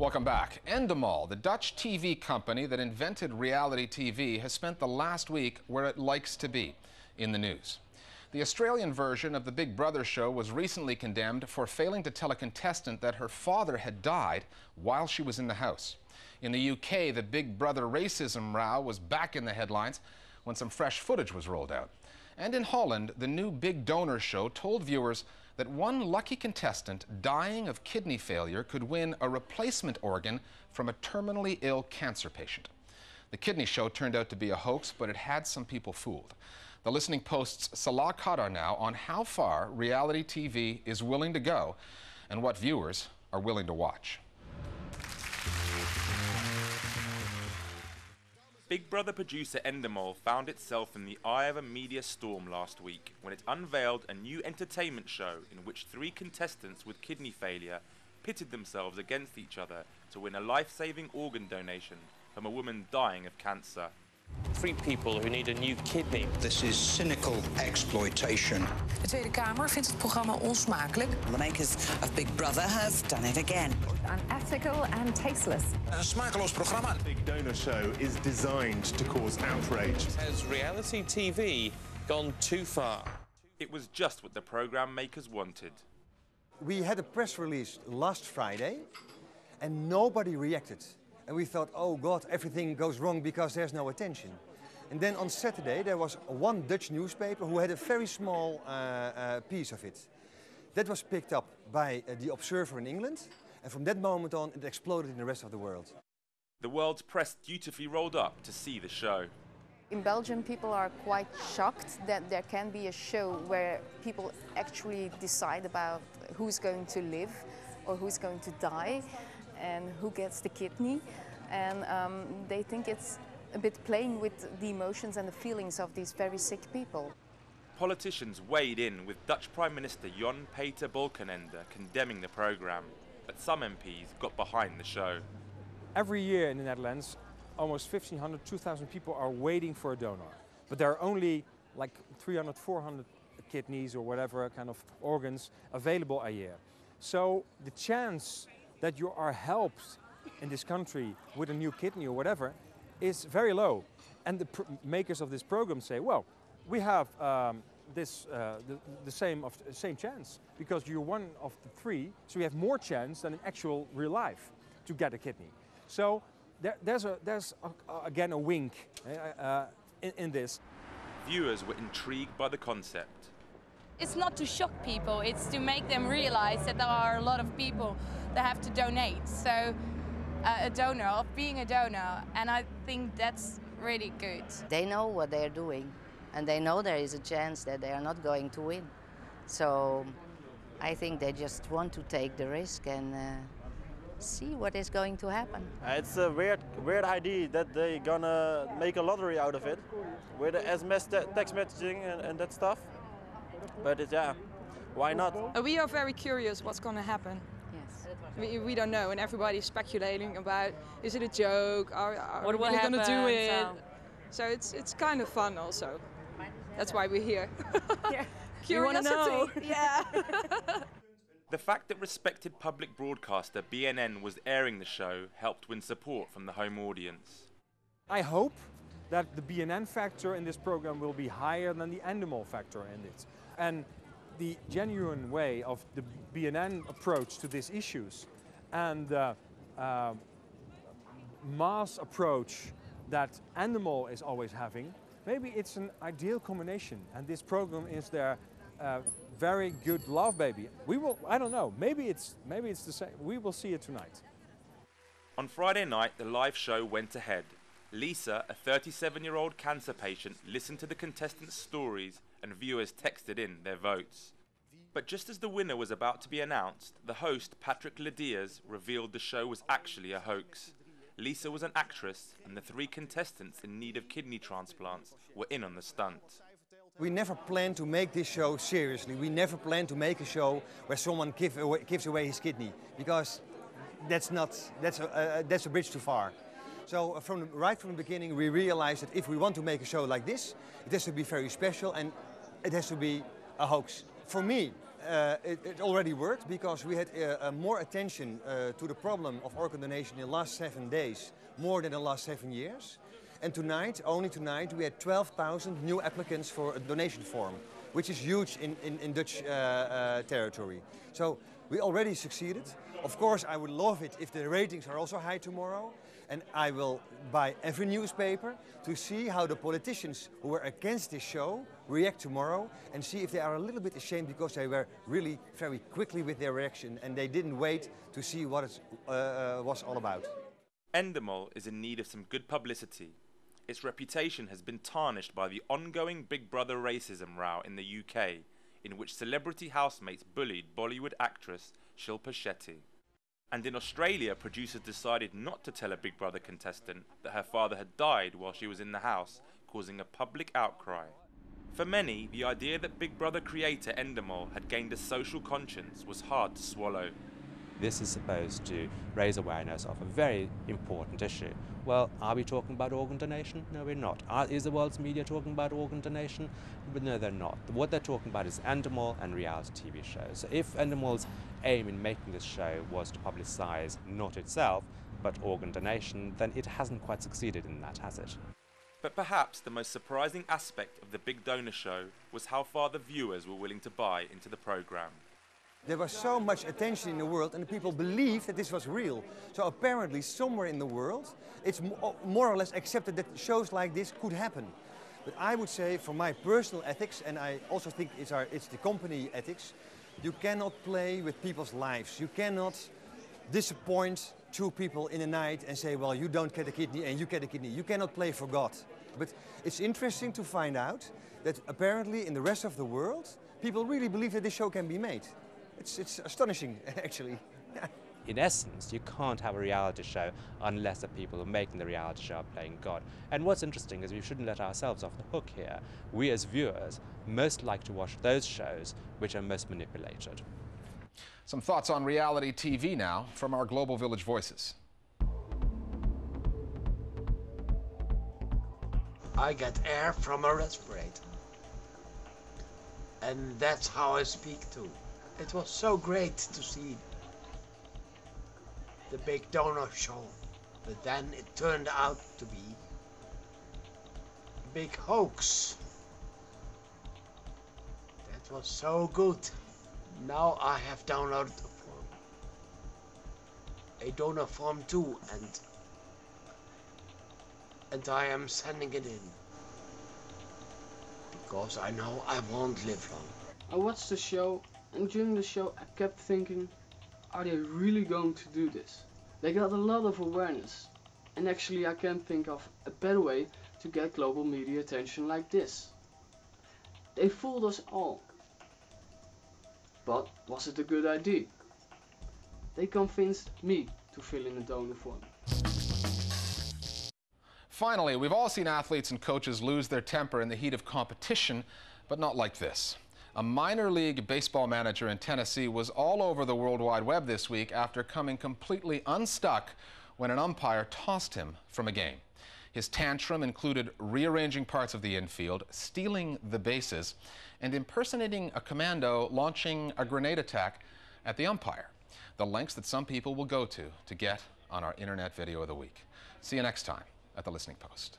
Welcome back. Endemol, the Dutch TV company that invented reality TV, has spent the last week where it likes to be, in the news. The Australian version of the Big Brother show was recently condemned for failing to tell a contestant that her father had died while she was in the house. In the UK, the Big Brother racism row was back in the headlines when some fresh footage was rolled out. And in Holland, the new Big Donor show told viewers that one lucky contestant dying of kidney failure could win a replacement organ from a terminally ill cancer patient. The kidney show turned out to be a hoax, but it had some people fooled. The Listening Post's Salah Qadar now on how far reality TV is willing to go and what viewers are willing to watch. Big Brother producer Endemol found itself in the eye of a media storm last week when it unveiled a new entertainment show in which three contestants with kidney failure pitted themselves against each other to win a life saving organ donation from a woman dying of cancer. Three people who need a new kidney. This is cynical exploitation. De Tweede Kamer vindt het programma onsmakelijk. The makers of Big Brother have done it again. Unethical and tasteless. Een smakeloos programma. Big Donor Show is designed to cause outrage. Has reality TV gone too far? It was just what the program makers wanted. We had a press release last Friday and nobody reacted. And we thought, oh God, everything goes wrong because there's no attention. And then on Saturday there was one Dutch newspaper who had a very small uh, uh, piece of it. That was picked up by uh, the Observer in England. And from that moment on, it exploded in the rest of the world. The world's press dutifully rolled up to see the show. In Belgium, people are quite shocked that there can be a show where people actually decide about who's going to live or who's going to die and who gets the kidney. And um, they think it's a bit playing with the emotions and the feelings of these very sick people. Politicians weighed in with Dutch Prime Minister Jan Peter Balkenende condemning the programme, but some MPs got behind the show. Every year in the Netherlands, almost 1,500, 2,000 people are waiting for a donor. But there are only like 300, 400 kidneys or whatever kind of organs available a year. So the chance that you are helped in this country with a new kidney or whatever is very low. And the makers of this program say, well, we have um, this, uh, the, the, same, of, same chance because you're one of the three, so you have more chance than in actual real life to get a kidney. So there, there's, a, there's a, again a wink uh, uh, in, in this. Viewers were intrigued by the concept. It's not to shock people, it's to make them realize that there are a lot of people that have to donate. So uh, a donor, of being a donor, and I think that's really good. They know what they're doing, and they know there is a chance that they are not going to win. So I think they just want to take the risk and uh, see what is going to happen. It's a weird, weird idea that they're gonna make a lottery out of it, with the SMS text messaging and, and that stuff. But it's, yeah, why not? Uh, we are very curious what's going to happen. Yes. We, we don't know, and everybody's speculating about is it a joke? Are, are what we really going to do it? So. so, it's it's kind of fun also. That's why we're here. yeah. Curiosity. Yeah. the fact that respected public broadcaster BNN was airing the show helped win support from the home audience. I hope that the BNN factor in this program will be higher than the Endemol factor in it. And the genuine way of the BNN approach to these issues and the uh, mass approach that Endemol is always having, maybe it's an ideal combination and this program is their uh, very good love baby. We will, I don't know, maybe it's, maybe it's the same, we will see it tonight. On Friday night, the live show went ahead. Lisa, a 37 year old cancer patient, listened to the contestants' stories and viewers texted in their votes. But just as the winner was about to be announced, the host, Patrick Lodiers, revealed the show was actually a hoax. Lisa was an actress, and the three contestants in need of kidney transplants were in on the stunt. We never planned to make this show seriously. We never planned to make a show where someone give away, gives away his kidney, because that's not that's a, uh, that's a bridge too far. So uh, from the, right from the beginning, we realized that if we want to make a show like this, it has to be very special and it has to be a hoax. For me, uh, it, it, already worked because we had uh, uh, more attention uh, to the problem of organ donation in the last seven days, more than the last seven years. And tonight, only tonight, we had 12,000 new applicants for a donation form, which is huge in, in, in Dutch uh, uh, territory. So we already succeeded. Of course, I would love it if the ratings are also high tomorrow. And I will buy every newspaper to see how the politicians who were against this show react tomorrow and see if they are a little bit ashamed because they were really very quickly with their reaction and they didn't wait to see what it uh, uh, was all about. Endemol is in need of some good publicity. Its reputation has been tarnished by the ongoing Big Brother racism row in the UK, in which celebrity housemates bullied Bollywood actress Shilpa Shetty. And in Australia, producers decided not to tell a Big Brother contestant that her father had died while she was in the house, causing a public outcry. For many, the idea that Big Brother creator Endemol had gained a social conscience was hard to swallow. This is supposed to raise awareness of a very important issue. Well, are we talking about organ donation? No, we're not. Are, is the world's media talking about organ donation? But no, they're not. What they're talking about is Endemol and reality TV shows. So if Endemol's aim in making this show was to publicize not itself, but organ donation, then it hasn't quite succeeded in that, has it? But perhaps the most surprising aspect of the Big Donor Show was how far the viewers were willing to buy into the program. There was so much attention in the world and the people believed that this was real. So apparently somewhere in the world it's more or less accepted that shows like this could happen. But I would say for my personal ethics, and I also think it's, our, it's the company ethics, you cannot play with people's lives. You cannot disappoint two people in a night and say, well, you don't get a kidney and you get a kidney. You cannot play for God. But it's interesting to find out that apparently in the rest of the world, people really believe that this show can be made. It's, it's astonishing, actually. in essence, you can't have a reality show unless the people who are making the reality show are playing God. And what's interesting is we shouldn't let ourselves off the hook here. We as viewers most like to watch those shows which are most manipulated. Some thoughts on reality TV now from our Global Village Voices. I get air from a respirator. And that's how I speak too. It was so great to see the big donor show, but then it turned out to be a big hoax. That was so good. Now I have downloaded a form. A donor form too and and I am sending it in. Because I know I won't live long. Uh, I watched the show and during the show I kept thinking, are they really going to do this? They got a lot of awareness. And actually I can't think of a better way to get global media attention like this. They fooled us all. But was it a good idea? They convinced me to fill in a donor form. Finally, we've all seen athletes and coaches lose their temper in the heat of competition, but not like this. A minor league baseball manager in Tennessee was all over the World Wide Web this week after coming completely unstuck when an umpire tossed him from a game. His tantrum included rearranging parts of the infield, stealing the bases, and impersonating a commando launching a grenade attack at the umpire. The lengths that some people will go to to get on our Internet Video of the Week. See you next time at the Listening Post.